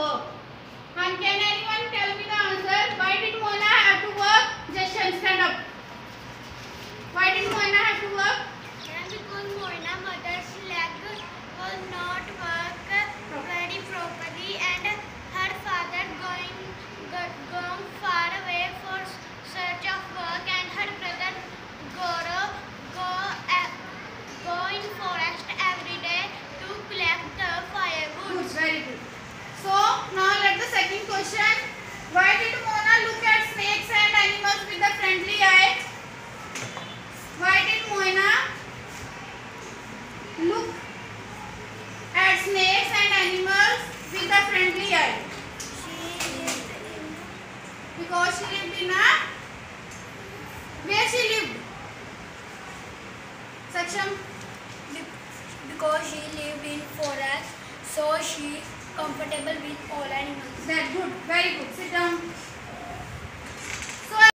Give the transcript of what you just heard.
そ。she lived in a where she lived section because she lived in forest so she comfortable with all animals. That good very good.